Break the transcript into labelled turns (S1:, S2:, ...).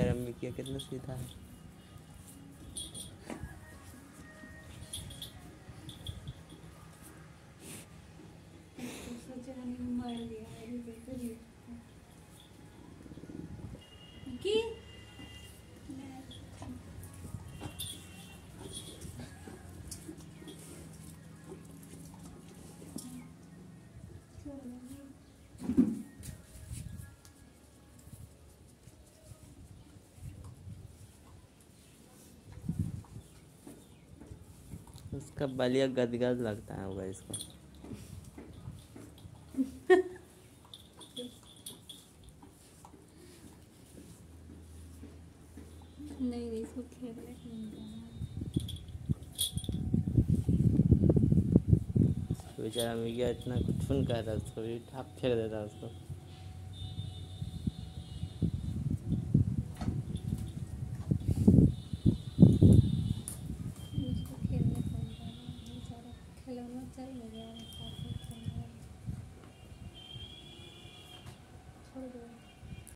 S1: Carrom भी किया कितना सीधा है
S2: सोचा
S1: उसका बलिया गदगद लगता है होगा इसको।
S2: नहीं नहीं इसको खेलने
S1: बेचारा मिर्गिया इतना कुछ सुन कर रहा उसको भी ठाप फेंक देता उसको
S2: इसको खेलने को नहीं देना बेचारा खिलौना चाहिए गया है